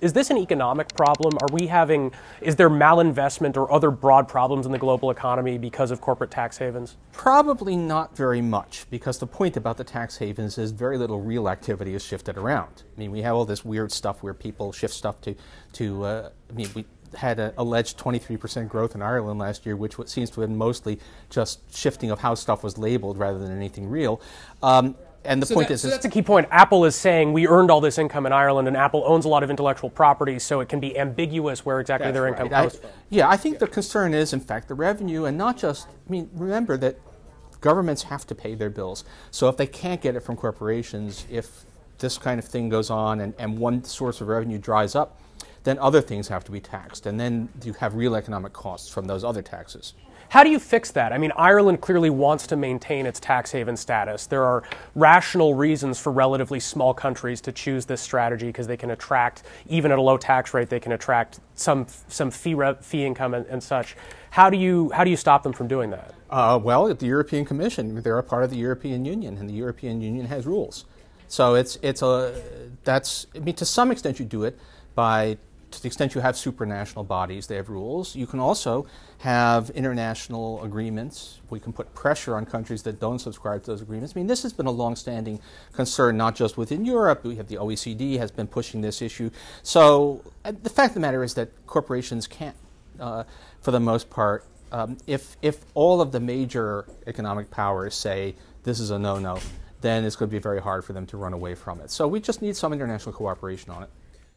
Is this an economic problem? Are we having, is there malinvestment or other broad problems in the global economy because of corporate tax havens? Probably not very much, because the point about the tax havens is very little real activity is shifted around. I mean, we have all this weird stuff where people shift stuff to, to uh, I mean, we had an alleged 23% growth in Ireland last year, which seems to have been mostly just shifting of how stuff was labeled rather than anything real. Um, and the so point that, is, so that's a key point. Apple is saying we earned all this income in Ireland, and Apple owns a lot of intellectual property, so it can be ambiguous where exactly their income right. comes I, from. Yeah, I think yeah. the concern is, in fact, the revenue, and not just. I mean, remember that governments have to pay their bills. So if they can't get it from corporations, if this kind of thing goes on, and, and one source of revenue dries up, then other things have to be taxed, and then you have real economic costs from those other taxes. How do you fix that? I mean, Ireland clearly wants to maintain its tax haven status. There are rational reasons for relatively small countries to choose this strategy because they can attract, even at a low tax rate, they can attract some some fee fee income and, and, such. How do you how do you stop them from doing that? Uh, well, at the European Commission, they're a part of the European Union, and the European Union has rules. So it's it's a that's I mean to some extent you do it by to the extent you have supranational bodies, they have rules. You can also have international agreements. We can put pressure on countries that don't subscribe to those agreements. I mean, this has been a long-standing concern, not just within Europe. We have the OECD has been pushing this issue. So uh, the fact of the matter is that corporations can't, uh, for the most part, um, if if all of the major economic powers say this is a no-no, then it's going to be very hard for them to run away from it. So we just need some international cooperation on it.